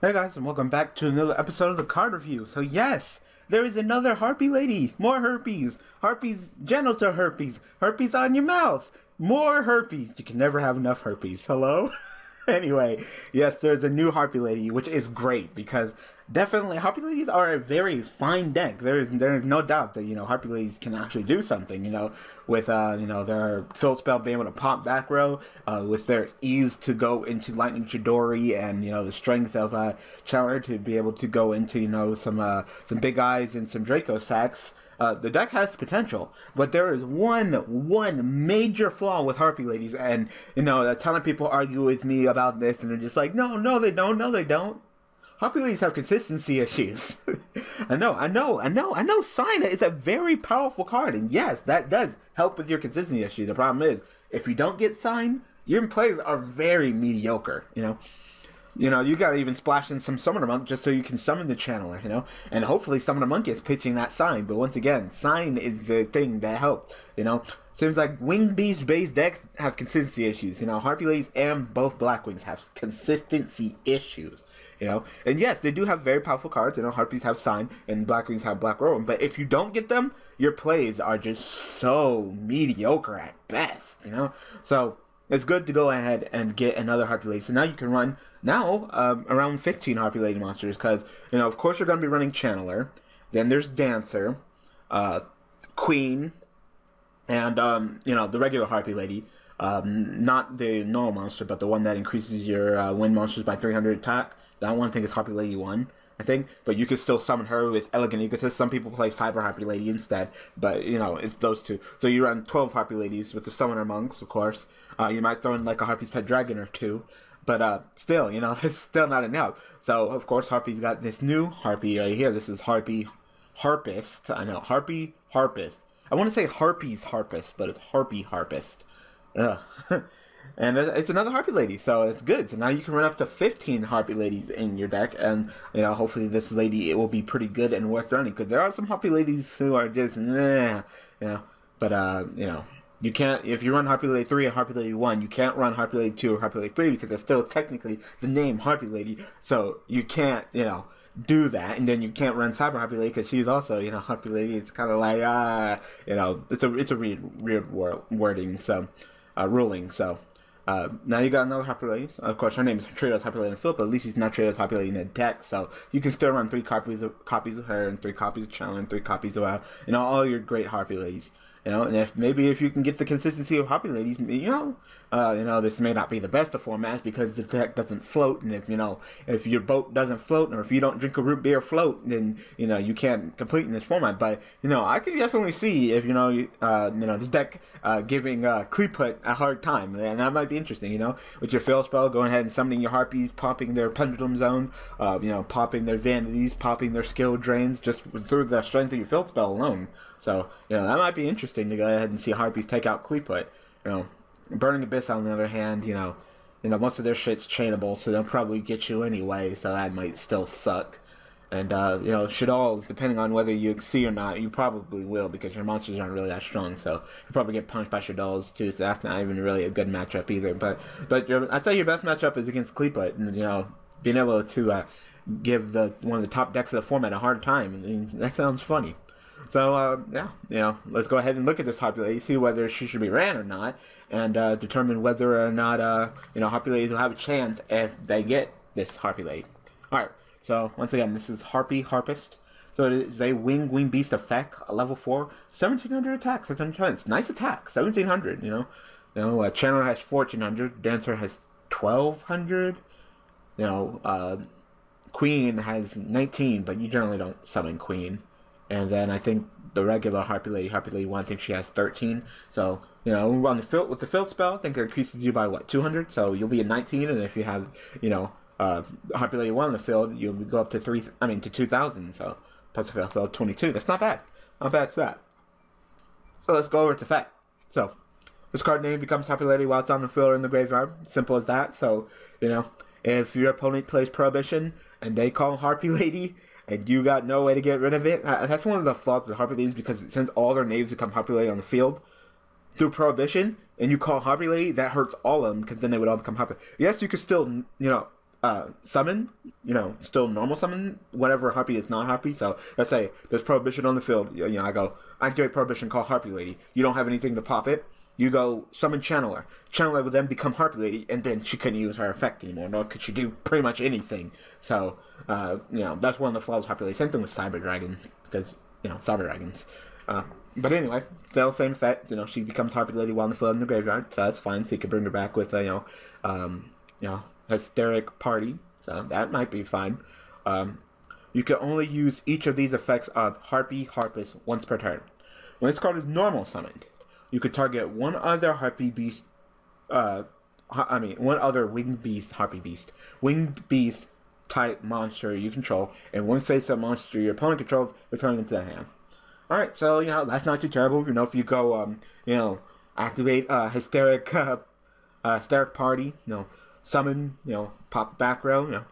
Hey guys, and welcome back to another episode of the card review. So yes, there is another harpy lady. More herpes. Herpes, genital herpes. Herpes on your mouth. More herpes. You can never have enough herpes. Hello? anyway, yes, there's a new harpy lady, which is great because definitely harpy ladies are a very fine deck. There is there is no doubt that you know harpy ladies can actually do something. You know, with uh you know their field spell being able to pop back row, uh, with their ease to go into lightning Chidori, and you know the strength of uh Channeler to be able to go into you know some uh some big eyes and some Dracossacks. Uh, the deck has potential, but there is one one major flaw with Harpy Ladies, and you know a ton of people argue with me about this, and they're just like, no, no, they don't, no, they don't. Harpy Ladies have consistency issues. I know, I know, I know, I know. Signa is a very powerful card, and yes, that does help with your consistency issue. The problem is, if you don't get signed, your plays are very mediocre. You know. You know, you gotta even splash in some Summoner Monk just so you can summon the Channeler, you know? And hopefully Summoner Monk is pitching that sign, but once again, sign is the thing that helps, you know? Seems like Winged Beast based decks have consistency issues, you know? Harpy Ladies and both Black Wings have consistency issues, you know? And yes, they do have very powerful cards, you know? Harpies have sign and Black Wings have Black Rowan, but if you don't get them, your plays are just so mediocre at best, you know? So, it's good to go ahead and get another Harpy Lady. So now you can run now um, around 15 Harpy Lady monsters because, you know, of course you're going to be running Channeler. Then there's Dancer, uh, Queen, and, um, you know, the regular Harpy Lady. Um, not the normal monster, but the one that increases your uh, wind monsters by 300 attack. That one I think is Harpy Lady 1. I think, but you could still summon her with Elegant Egotist. Some people play Cyber Harpy Lady instead, but you know, it's those two. So you run 12 Harpy Ladies with the Summoner Monks, of course. Uh, you might throw in like a Harpy's Pet Dragon or two, but uh, still, you know, it's still not enough. So, of course, Harpy's got this new Harpy right here. This is Harpy Harpist. I know, Harpy Harpist. I want to say Harpy's Harpist, but it's Harpy Harpist. Ugh. and it's another Harpy Lady, so it's good. So now you can run up to 15 Harpy Ladies in your deck, and you know hopefully this lady it will be pretty good and worth running because there are some Harpy Ladies who are just nah, you know. But uh, you know, you can't if you run Harpy Lady three and Harpy Lady one, you can't run Harpy Lady two or Harpy Lady three because it's still technically the name Harpy Lady. So you can't, you know, do that, and then you can't run Cyber Harpy Lady because she's also, you know, Harpy Lady. It's kind of like ah, uh, you know, it's a it's a weird weird wording, so uh, ruling. So uh, now you got another Lady. Of course, her name is Trader's Harpy Lady Phil, but at least she's not Trader's Harpy Lady in the deck, so you can still run three copies of copies of her and three copies of and three copies of uh, you know all your great Harpy Ladies. You know, and if maybe if you can get the consistency of Harpy Ladies, you know, uh, you know, this may not be the best of formats because the deck doesn't float, and if you know, if your boat doesn't float, or if you don't drink a root beer float, then you know you can't complete in this format. But you know, I can definitely see if you know, uh, you know, this deck uh, giving uh, a hard time, and that might be interesting. You know, with your fail spell, going ahead and summoning your harpies, popping their pendulum zones, uh, you know, popping their vanities, popping their skill drains, just through the strength of your field spell alone. So, you know, that might be interesting to go ahead and see Harpies take out Qliphort. You know, Burning Abyss, on the other hand, you know, you know, most of their shit's chainable, so they'll probably get you anyway, so that might still suck. And, uh, you know, Shaddolls, depending on whether you see or not, you probably will, because your monsters aren't really that strong, so you probably get punched by Shaddolls, too, so that's not even really a good matchup either. But, but your, I'd say your best matchup is against Qliphort, and, you know, being able to, uh, give the one of the top decks of the format a hard time, I mean, that sounds funny. So uh, yeah, you know, let's go ahead and look at this Harpy Lady, see whether she should be ran or not, and uh, determine whether or not uh, you know Harpy Ladies will have a chance if they get this Harpy Lady. All right. So once again, this is Harpy Harpist. So it is a Wing Wing Beast effect, a level four, 1700 attack, 600 chance. Nice attack, 1700. You know, you know, uh, Channeler has 1400, Dancer has 1200. You know, uh, Queen has 19, but you generally don't summon Queen. And then I think the regular Harpy Lady, Harpy Lady 1, I think she has 13. So, you know, on the field, with the field spell, I think it increases you by, what, 200? So you'll be at 19, and if you have, you know, uh, Harpy Lady 1 on the field, you'll go up to 3, I mean, to 2,000. So, plus the field spell, 22. That's not bad. Not bad that. So let's go over to fact. So, this card name becomes Harpy Lady while it's on the field or in the graveyard. Simple as that. So, you know, if your opponent plays Prohibition and they call Harpy Lady, and you got no way to get rid of it. That's one of the flaws with Harpy Ladies because since all their names become Harpy Lady on the field through Prohibition, and you call Harpy Lady, that hurts all of them because then they would all become Harpy. Yes, you could still, you know, uh, summon, you know, still normal summon whatever harpy is not harpy. So let's say there's prohibition on the field. You know, I go I activate prohibition, call harpy lady. You don't have anything to pop it. You go summon channeler. Channeler would then become harpy lady, and then she couldn't use her effect anymore. Nor could she do pretty much anything. So uh, you know that's one of the flaws of harpy lady. Same thing with cyber dragon because you know cyber dragons. Uh, but anyway, still same effect. You know, she becomes Harpy Lady while in the field in the graveyard, so that's fine. So you can bring her back with a, you know, um, you know, hysteric party. So that might be fine. Um, you can only use each of these effects of Harpy Harpist once per turn. When this card is normal summoned, you could target one other Harpy Beast. Uh, I mean, one other Winged Beast Harpy Beast, Winged Beast type monster you control, and one face-up monster your opponent controls, returning to the hand. All right, so you know that's not too terrible. You know, if you go, um, you know, activate uh, hysteric, uh, uh, hysteric party, you know, summon, you know, pop back row, you know,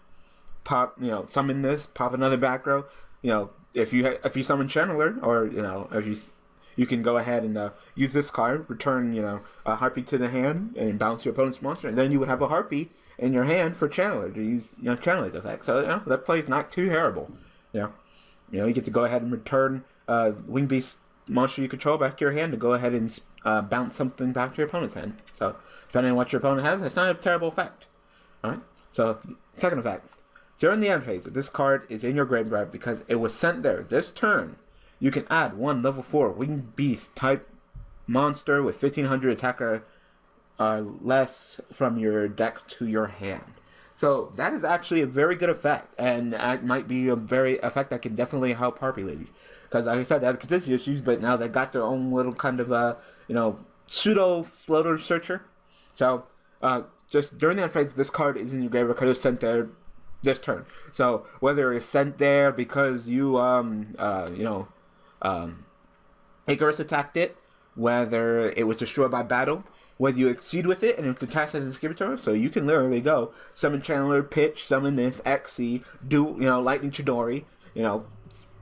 pop, you know, summon this, pop another back row. You know, if you if you summon channeler, or you know, if you you can go ahead and uh, use this card, return, you know, a harpy to the hand, and bounce your opponent's monster, and then you would have a harpy in your hand for channeler to use, you know, channeler's effect. So you know, that play's not too terrible. You know, you know, you get to go ahead and return uh, Wing Beast monster you control back to your hand to go ahead and uh, bounce something back to your opponent's hand. So, depending on what your opponent has, it's not a terrible effect. Alright? So, second effect. During the end phase, this card is in your graveyard because it was sent there this turn. You can add one level 4 Wing Beast type monster with 1500 attacker uh, less from your deck to your hand. So that is actually a very good effect, and that might be a very effect that can definitely help Harpy ladies because like I said, they had consistency issues, but now they got their own little kind of uh, you know pseudo floater searcher. So uh, just during that phase, this card is in your graveyard because it's sent there this turn. So whether it's sent there because you um uh you know um Icarus attacked it, whether it was destroyed by battle, whether you exceed with it and it's attached as a distributor, so you can literally go summon Channeler, pitch, summon this, XC, do you know Lightning Chidori, you know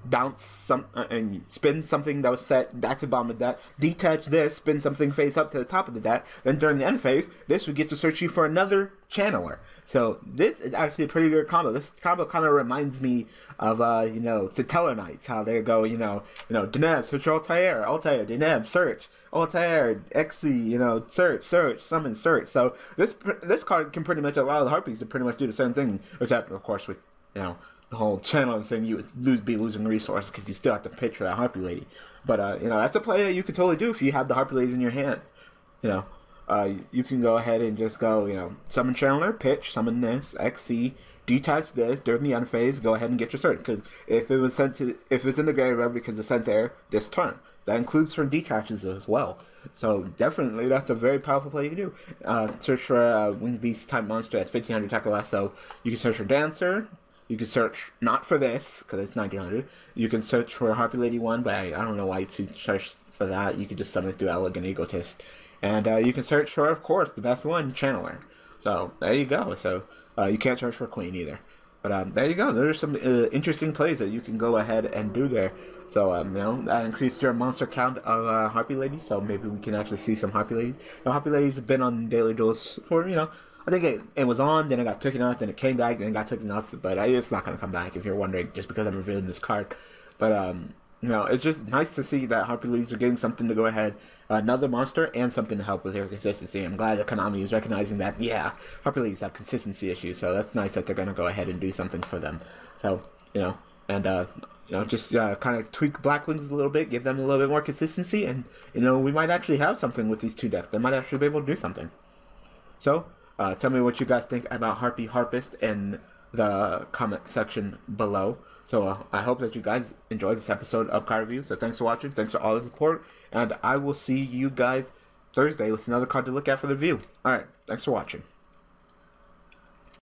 bounce some uh, and spin something that was set back to the bottom of that, detach this, spin something face up to the top of the deck. Then during the end phase, this would get to search you for another channeler. So this is actually a pretty good combo. This combo kind of reminds me of uh, you know, Satellar Knights, how they go, you know, you know, Deneb, search Altair, Altair, Deneb, search, Altair, Xe, you know, search, search, summon, search. So this this card can pretty much allow the harpies to pretty much do the same thing, except of course with you know the whole channel thing, you would lose, be losing resources because you still have to pitch for that Harpy Lady. But, uh, you know, that's a play that you could totally do if you have the Harpy Ladies in your hand. You know, uh, you can go ahead and just go, you know, summon channeler, pitch, summon this, XC, detach this during the end phase, go ahead and get your search. Because if it was sent to, if it's in the graveyard because it's sent there this turn, that includes from detaches as well. So definitely, that's a very powerful play you can do. Uh, search for a Winged Beast type monster that's 1500 attack or less. So you can search for Dancer, you can search not for this because it's 1900. You can search for Harpy Lady one, but I, I don't know why you should search for that. You can just summon it through Elegant Egotist, and uh, you can search for, of course, the best one, Channeler. So there you go. So uh, you can't search for Queen either. But um, there you go. There's some uh, interesting plays that you can go ahead and do there. So um, you know that increased your monster count of uh, Harpy Lady. So maybe we can actually see some Harpy Ladies. You know, Harpy Ladies have been on Daily Duels for you know I think it, it was on, then it got taken off, then it came back, then it got taken off. But it's not gonna come back if you're wondering, just because I'm revealing this card. But um, you know, it's just nice to see that Harpy Ladies are getting something to go ahead, another monster, and something to help with their consistency. I'm glad that Konami is recognizing that. Yeah, Harpy Ladies have consistency issues, so that's nice that they're gonna go ahead and do something for them. So you know, and uh, you know, just uh, kind of tweak Black Wings a little bit, give them a little bit more consistency, and you know, we might actually have something with these two decks. They might actually be able to do something. So uh, tell me what you guys think about Harpy Harpist in the comment section below. So uh, I hope that you guys enjoyed this episode of Card Review. So thanks for watching. Thanks for all the support. And I will see you guys Thursday with another card to look at for the review. Alright, thanks for watching.